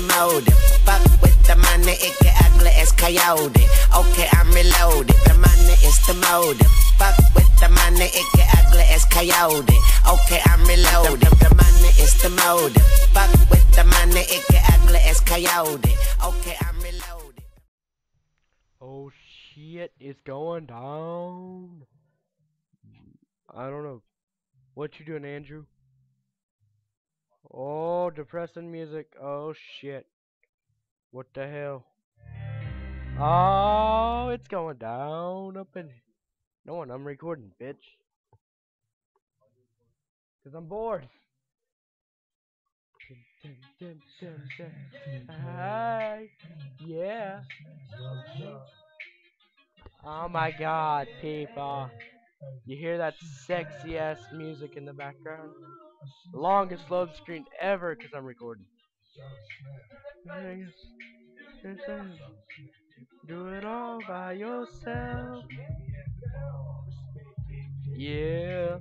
Fuck with the money, it get ugly as coyote. Okay, I'm reloaded. The money is the. Fuck with the money, it get ugly as coyote. Okay, I'm reloaded. The, money is the. Fuck with the money, it get ugly as coyote. Okay, I'm reloaded. Oh shit, it's going down. I don't know. What you doing, Andrew? Oh, depressing music. Oh shit. What the hell? Oh, it's going down up in. No one, I'm recording, bitch. Cause I'm bored. Hi. Yeah. Oh my god, people. You hear that sexy ass music in the background? Longest load screen ever because I'm recording. Do it all by yourself. Yeah.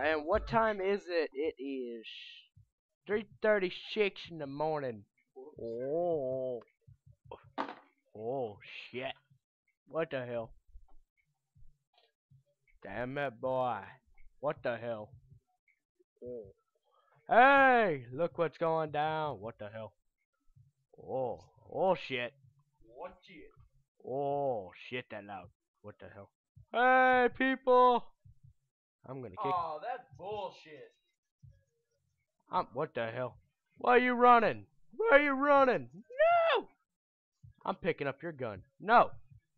And what time is it? It is 3.36 in the morning. Oh. Oh, shit. What the hell? Damn it, boy. What the hell? Oh. Hey, look what's going down. What the hell? Oh, oh shit. What shit? Oh shit, that loud. What the hell? Hey, people. I'm gonna kick. Oh, that's bullshit. I'm, what the hell? Why are you running? Why are you running? No! I'm picking up your gun. No,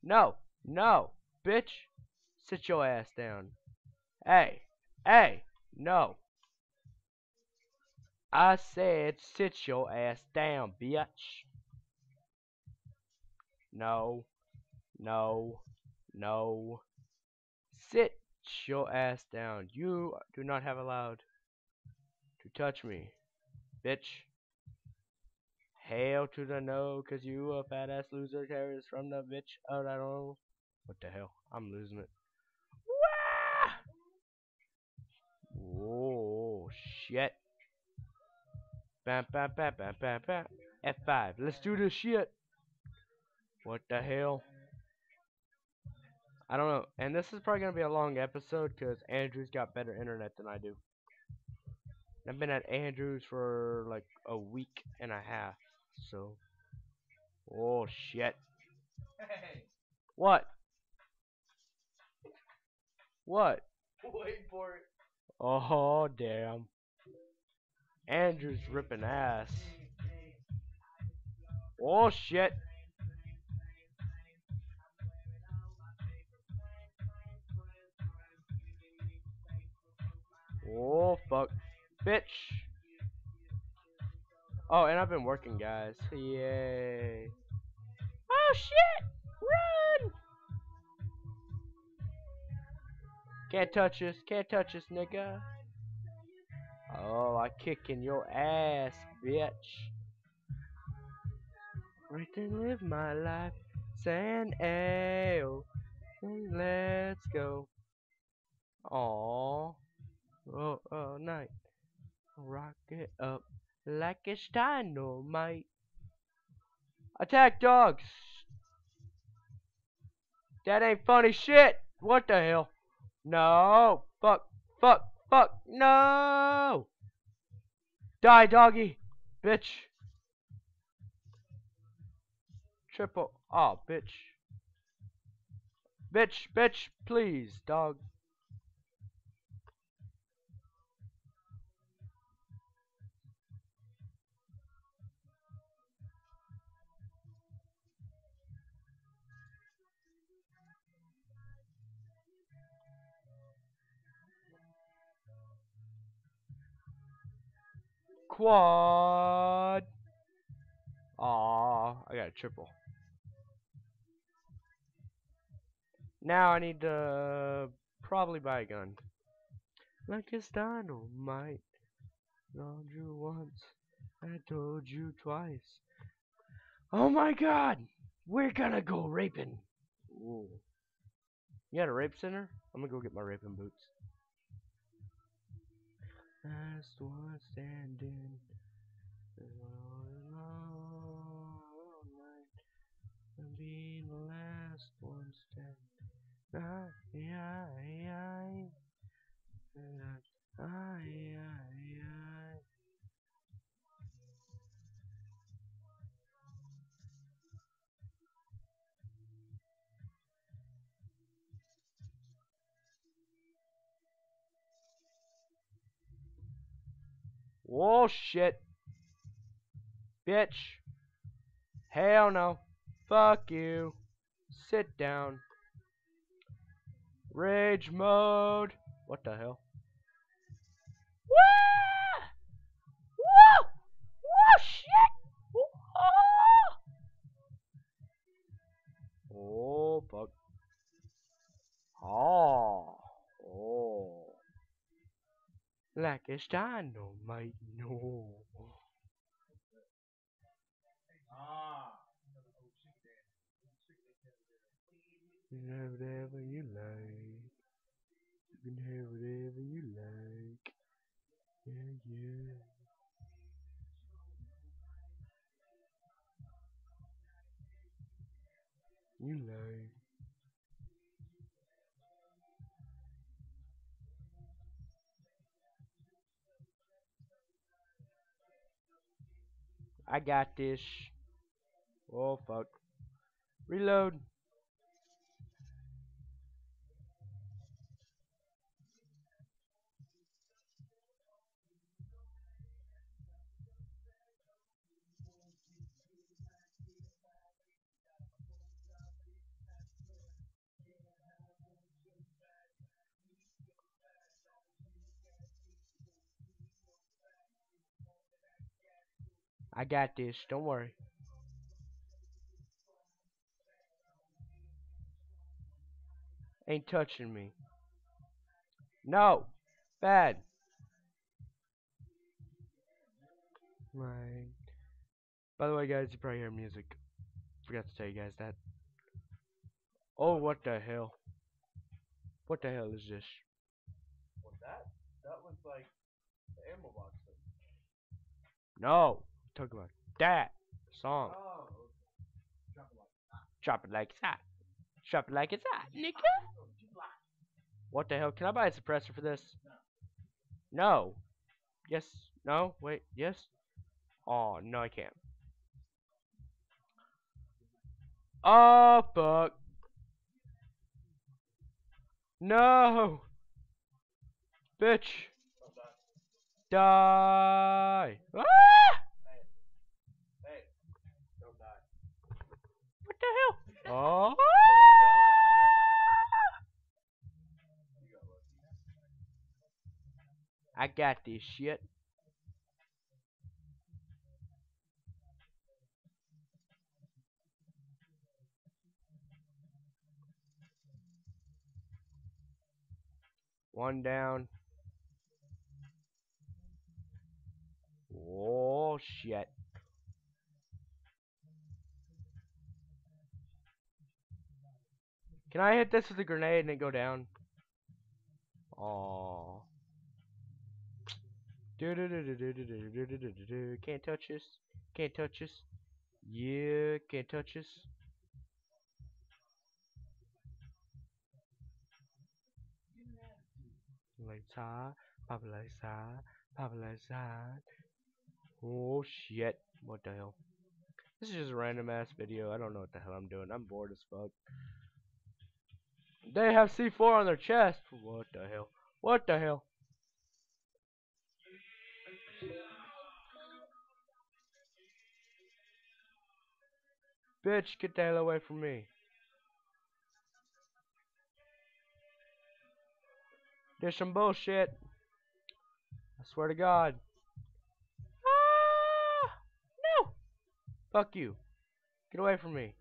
no, no, bitch. Sit your ass down. Hey, hey, no. I said sit your ass down, bitch. No, no, no. Sit your ass down. You do not have allowed to touch me, bitch. Hail to the no, cause you a fat ass loser terrorist from the bitch. Oh, I don't know. What the hell? I'm losing it. Whoa, shit. Bam, bam, bam, bam, bam, bam. F5. Let's do this shit. What the hell? I don't know. And this is probably going to be a long episode because Andrew's got better internet than I do. I've been at Andrew's for like a week and a half. So. Oh, shit. Hey, What? What? wait for it. Oh, damn. Andrew's ripping ass. Oh, shit. Oh, fuck. Bitch. Oh, and I've been working, guys. Yay. Oh, shit. Run! Can't touch us. Can't touch us, nigga. Oh, I kicking your ass, bitch. Right then, live my life. San Ale. And let's go. Aww. Oh, oh, night. Rock it up like it's dynamite. Attack dogs! That ain't funny shit! What the hell? No! Fuck! Fuck! Fuck! No! Die, doggy! Bitch! Triple. Oh, bitch. Bitch, bitch, please, dog. Quad. Aw, I got a triple. Now I need to probably buy a gun. Like it's dynamite. Told you once, I told you twice. Oh my god! We're gonna go raping. Ooh. You got a rape center? I'm gonna go get my raping boots last one standing. Oh shit. Bitch. Hell no. Fuck you. Sit down. Rage mode. What the hell? Shit! Woo! Oh fuck. Ah. Oh. Oh. Like it's dynamite. No. Ah. You can have whatever you like. You can have whatever you like. Yeah, yeah. You like. I got this. Oh fuck. Reload. I got this. Don't worry. Ain't touching me. No. Bad. Right. By the way, guys, you probably hear music. Forgot to tell you guys that. Oh, what the hell? What the hell is this? What's that? That was like the ammo box thing. No. Talk about that song. Oh. Drop it like Drop it like it's hot. Drop it like it's hot, nigga. What the hell? Can I buy a suppressor for this? No. Yes. No. Wait. Yes. Oh no, I can't. Oh fuck. No. Bitch. Die. Die. Ah! Hey. Don't die. What the hell? Oh. Don't die. You got lucky. I got this shit. One down. Oh shit. Can I hit this with a grenade and it go down? Oh. Can't touch this. Can't touch this. Yeah, can't touch this. Lights high, pop pop. Oh shit! What the hell? This is just a random ass video. I don't know what the hell I'm doing. I'm bored as fuck. They have C4 on their chest. What the hell? What the hell? Bitch, get the hell away from me. There's some bullshit. I swear to God. Ah! No! Fuck you. Get away from me.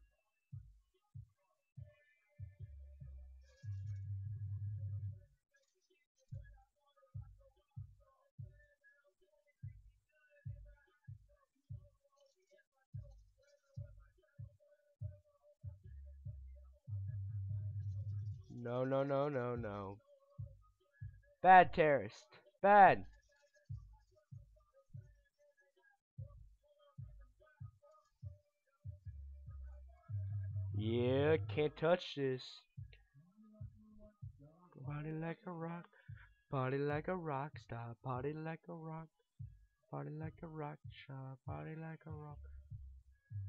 No, no, no, no, no. Bad terrorist. Bad. Yeah, can't touch this. Party like a rock. Party like a rock star. Party like a rock. Party like a rock star. Party like a rock.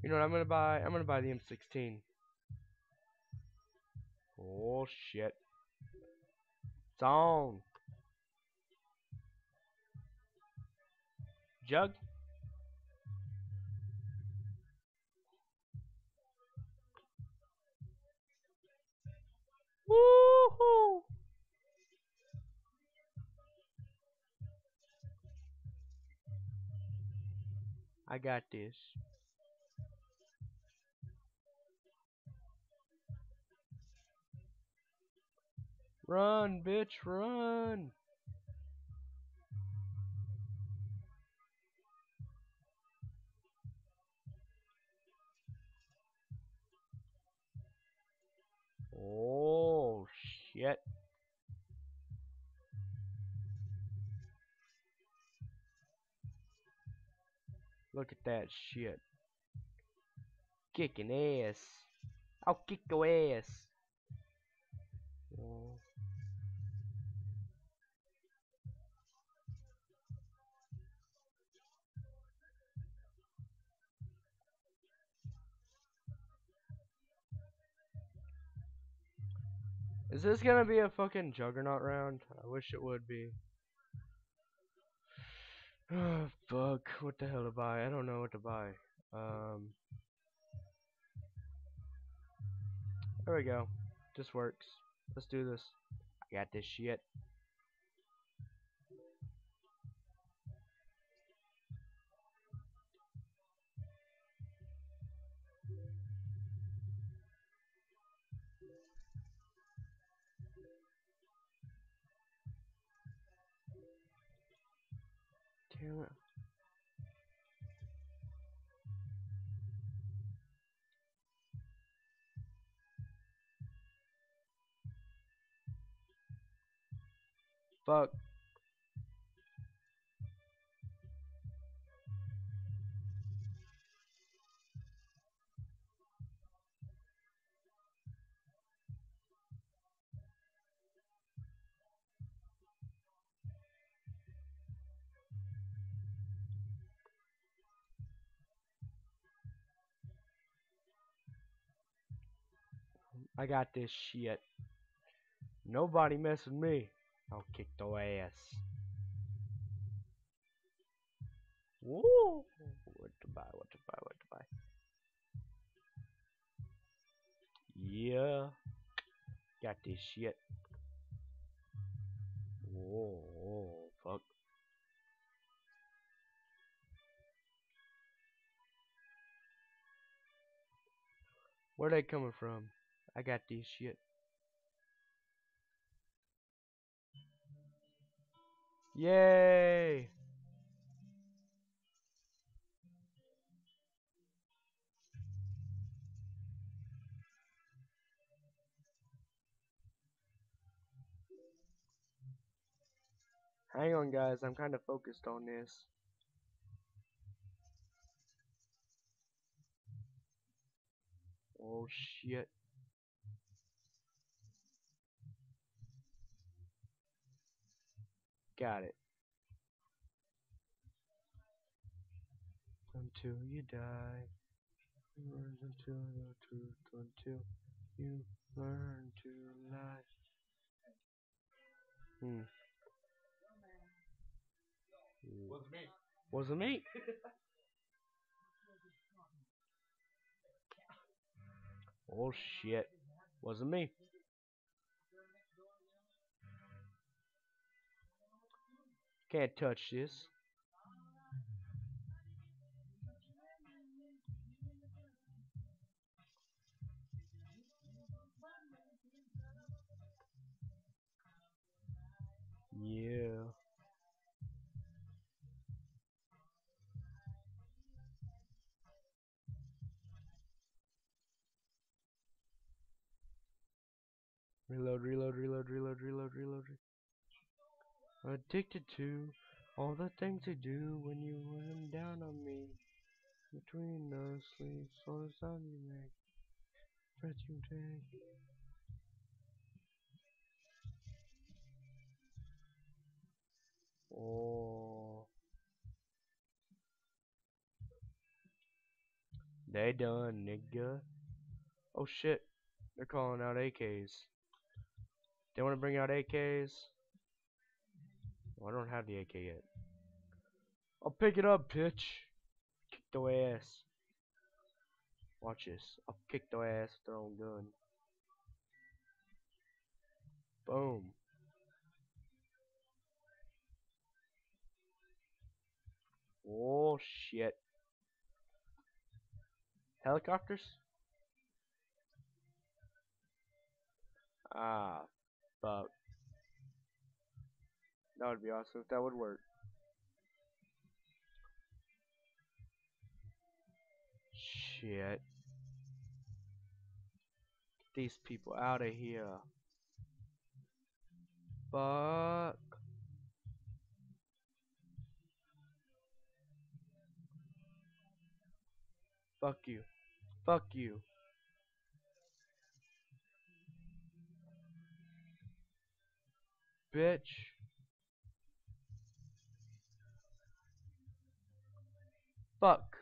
You know what I'm gonna buy? I'm gonna buy the M16. Oh shit. On. Jug. Woohoo! I got this. Run, bitch, run! Oh, shit. Look at that shit. Kicking ass. I'll kick your ass. This gonna be a fucking juggernaut round? I wish it would be. Oh, fuck. What the hell to buy? I don't know what to buy. Um. There we go. This works. Let's do this. I got this shit. It. Fuck. I got this shit. Nobody mess with me. I'll kick their ass. Woo! What to buy? What to buy? What to buy? Yeah. Got this shit. Whoa, fuck. Where they coming from? I got this shit. Yay! Hang on guys, I'm kind of focused on this. Oh shit. Got it. Until you die. Words until the truth until you learn to lie. Hmm. Wasn't me. Wasn't me. oh shit. Wasn't me. Can't touch this. Yeah. Reload, reload, reload, reload, reload, reload. Addicted to all the things you do when you run down on me. Between the sleeps, all the sound you make, breath you take. Oh. They done, nigga. Oh shit. They're calling out AKs. They want to bring out AKs? I don't have the AK yet. I'll pick it up, bitch. Kick their ass. Watch this. I'll kick their ass with their own gun. Boom. Oh shit. Helicopters? Ah, fuck. That would be awesome if that would work. Shit. These people out of here. Fuck. Fuck you. Fuck you. Bitch. Fuck.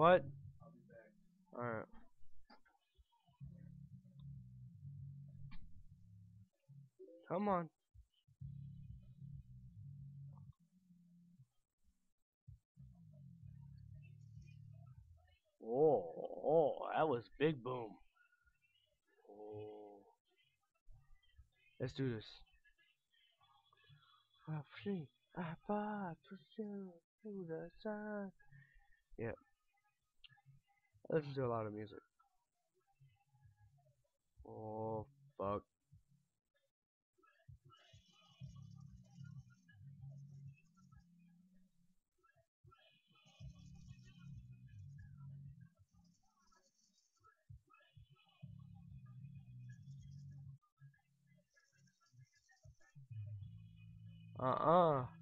What? I'll be back. Alright. Come on. Oh, oh, that was big boom. Oh. Let's do this. I see, I fought to the sun. Yep. I listen do a lot of music. Oh, fuck. Uh-uh.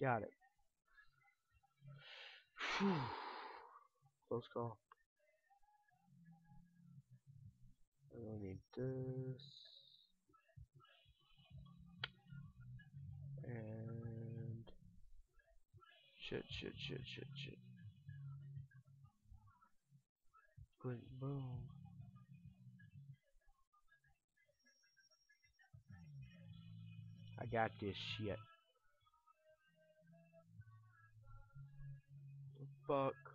Got it. Phew. Close call. I don't need this. And shit, shit, shit, shit, shit. Quick boom. I got this shit. Fuck.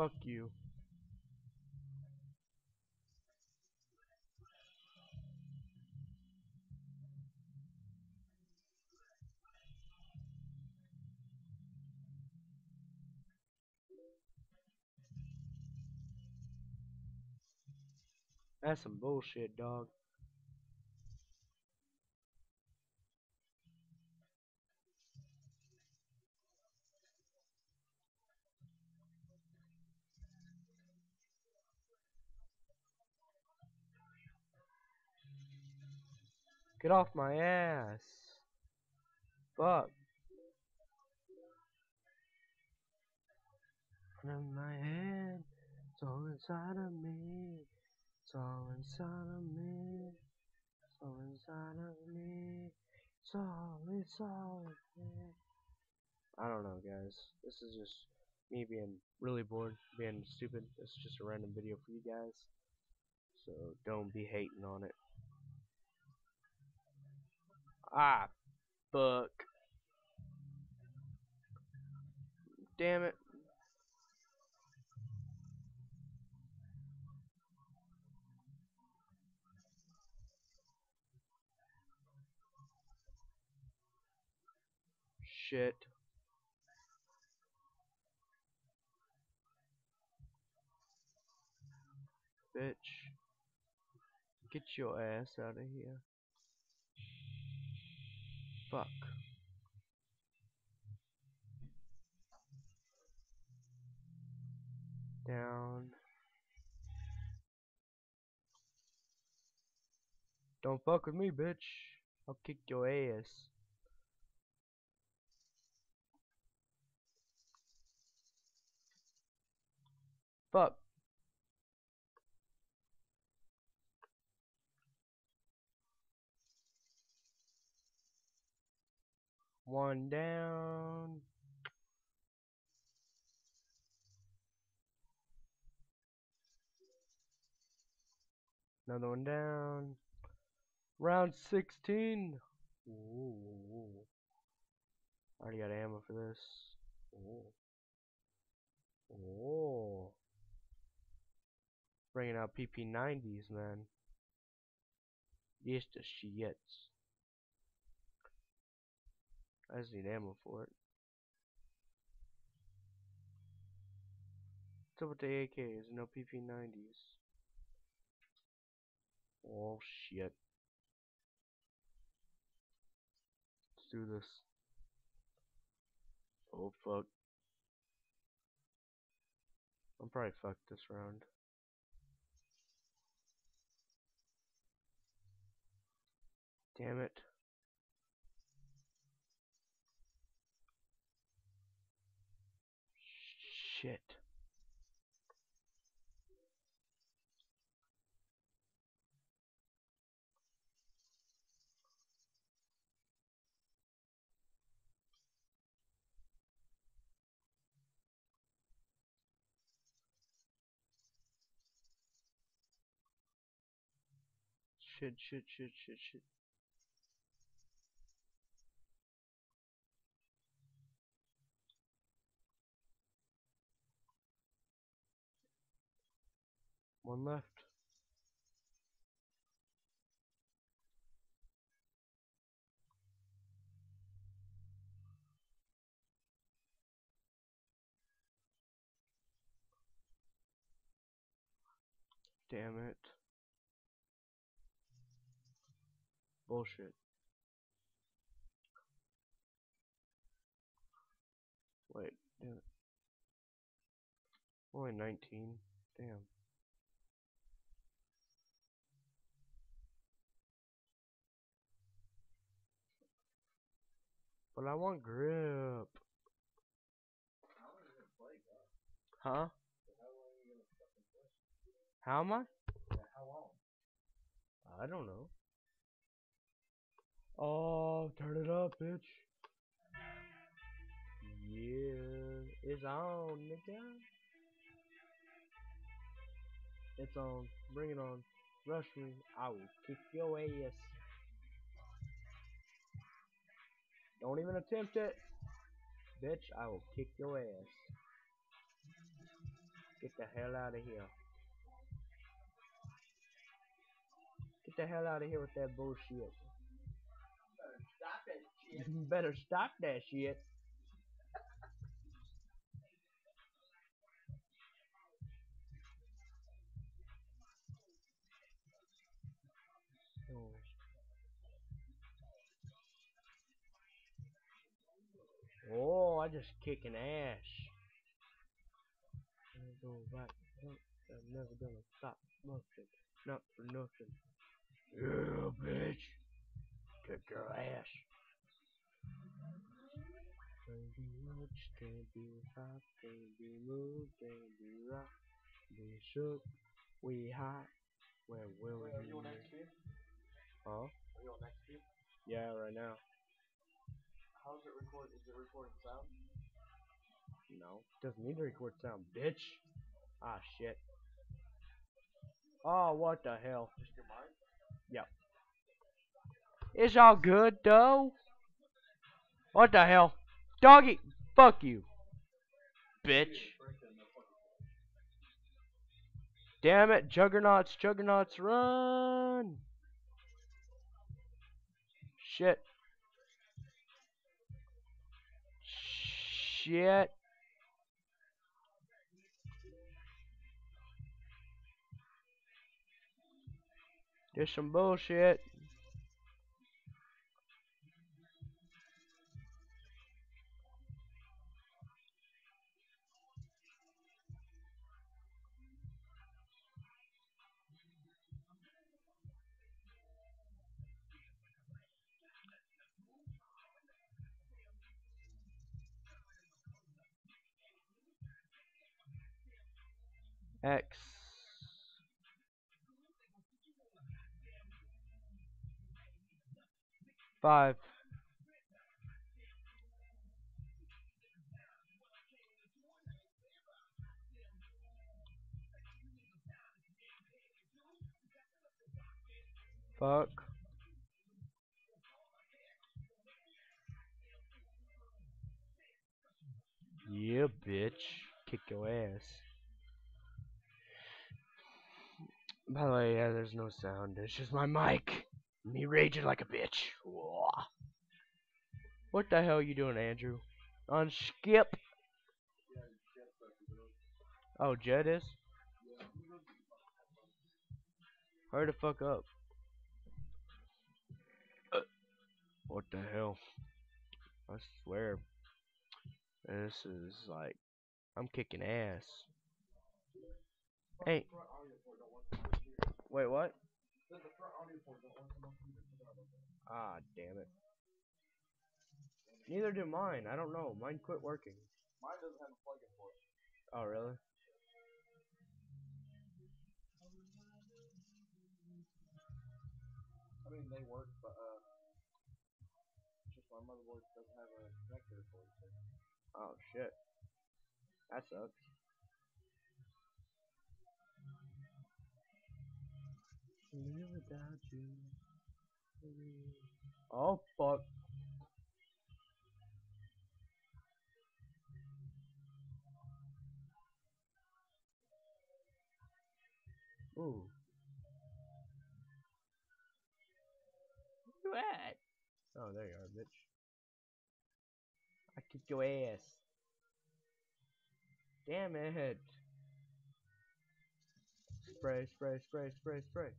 Fuck you. That's some bullshit, dog. Get off my ass. Fuck. From my head, it's all inside of me. It's all inside of me. It's all inside of me. It's all, it's all of me. I don't know, guys. This is just me being really bored, being stupid. It's just a random video for you guys. So don't be hating on it. Ah, fuck. Damn it. Shit. Bitch. Get your ass out of here. Fuck. Down. Don't fuck with me, bitch. I'll kick your ass. Fuck. One down. Another one down. Round 16. Ooh. Already got ammo for this. Ooh. Oh. Bringing out PP90s, man. Yes, the shits. I just need ammo for it. What's up with the AKs? No PP90s. Oh shit. Let's do this. Oh fuck. I'm probably fucked this round. Damn it. Shit. Shit, shit, shit, shit, shit. One left. Damn it. Bullshit. Wait, damn it. Only 19. Damn. But I want grip. How long are you gonna play, God? Huh? How long are you gonna fucking play? How am I? How long? I don't know. Oh, turn it up, bitch. Yeah, it's on, nigga. It's on. Bring it on. Rush me. I will kick your ass. Don't even attempt it. Bitch, I will kick your ass. Get the hell out of here. Get the hell out of here with that bullshit. Better stop that shit. Oh. I just kicking ass. I go right, no, I'm never gonna stop nothing, not for nothing. Yeah, bitch. Kick your ass. Can't much, can't be stopped, can't be moved, can't be rocked. Be shook, we hot. Where will Wait, are we you on? XP? Huh? Are you on XP? Yeah, right now. How's it record? Is it recording sound? No, doesn't need to record sound, bitch. Ah, shit. Oh, what the hell? Just your mind? Yeah. It's all good, though. What the hell? Doggy, fuck you. Bitch. Damn it, Juggernauts, Juggernauts, run! Shit. Shit. There's some bullshit. X. Five. Fuck. Yeah, bitch. Kick your ass. By the way, yeah, there's no sound. It's just my mic. Me raging like a bitch. Whoa. What the hell are you doing, Andrew? On Skype? Oh, Jed is? Hurry the fuck up. What the hell? I swear. This is like, I'm kicking ass. Hey. Wait, what? Ah, damn it. Neither do mine. I don't know. Mine quit working. Mine doesn't have a plug-in for it. Oh, really? I mean, they work, but uh, just my motherboard doesn't have a connector for it. Oh, shit. That sucks. Live without you. Oh, fuck. Ooh. Where you at? Oh, there you are, bitch. I kick your ass. Damn it. Spray, spray, spray, spray, spray.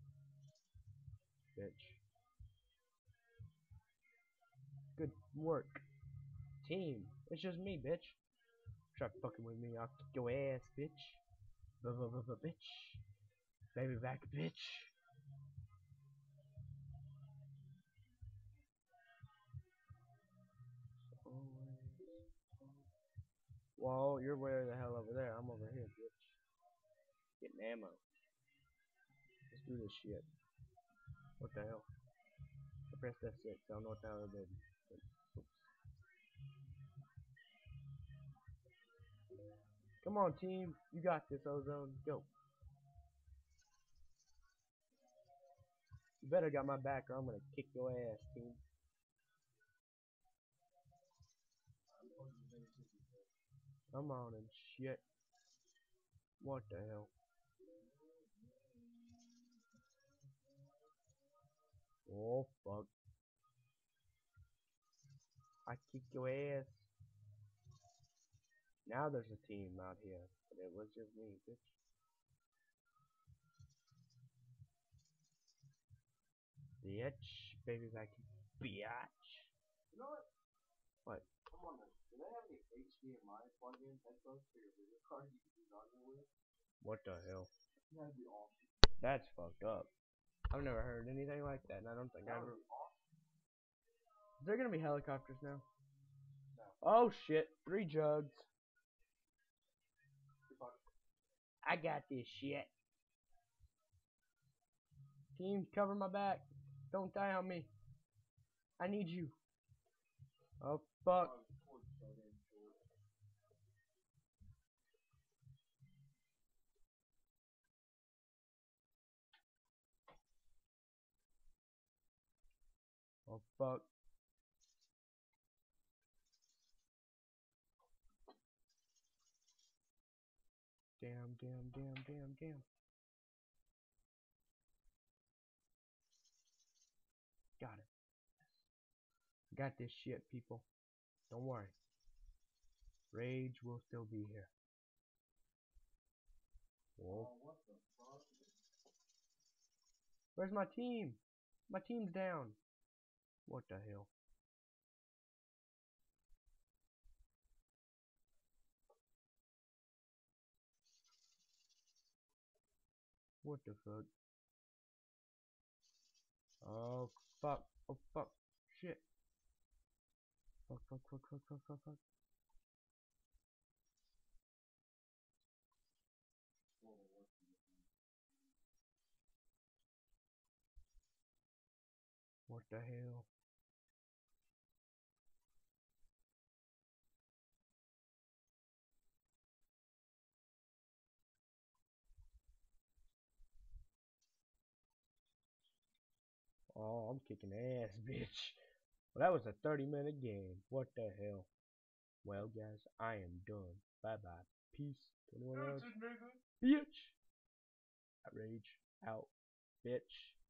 Good work. Team. It's just me, bitch. Try fucking with me, I'll kick your ass, bitch. B -b -b -b bitch. Baby back, bitch. Whoa, you're way the hell over there. I'm over here, bitch. Getting ammo. Let's do this shit. What the hell? I pressed F6. I don't know what the hell I did. Oops. Come on, team. You got this, Ozone. Go. You better got my back or I'm gonna kick your ass, team. Come on and shit. What the hell? Oh fuck. I kick your ass. Now there's a team out here, but it was just me, bitch. Bitch, baby back, bitch. You know what? What? Come on, then. Do they have any HDMI plug-in headphones for your video card you can use audio with? What the hell? That'd be awesome. That's fucked up. I've never heard anything like that, and I don't think I ever. would be awesome. Is there gonna be helicopters now? No. Oh shit! Three jugs. I got this shit. Team, cover my back. Don't die on me. I need you. Oh fuck. Oh, the cord's so damn short. Oh fuck. Damn, damn, damn, damn, damn. Got it. Got this shit, people. Don't worry. Rage will still be here. Whoa. Where's my team? My team's down. What the hell? What the fuck? Oh fuck. Oh fuck. Shit. Fuck, fuck, fuck, fuck, fuck, fuck, fuck. What the hell? Oh, I'm kicking ass, bitch. Well, that was a 30 minute game. What the hell? Well, guys, I am done. Bye bye. Peace. to anyone else? Bitch. Outrage. Out. Bitch.